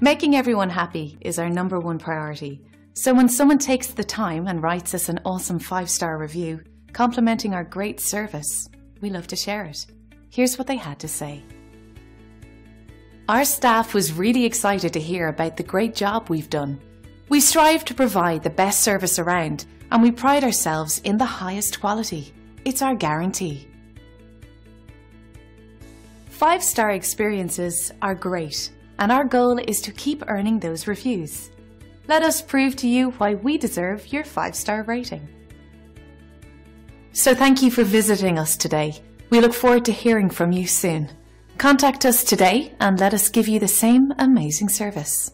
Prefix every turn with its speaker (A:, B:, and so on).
A: Making everyone happy is our number one priority. So when someone takes the time and writes us an awesome five star review, complimenting our great service, we love to share it. Here's what they had to say. Our staff was really excited to hear about the great job we've done. We strive to provide the best service around and we pride ourselves in the highest quality. It's our guarantee. Five star experiences are great, and our goal is to keep earning those reviews. Let us prove to you why we deserve your five star rating. So, thank you for visiting us today. We look forward to hearing from you soon. Contact us today and let us give you the same amazing service.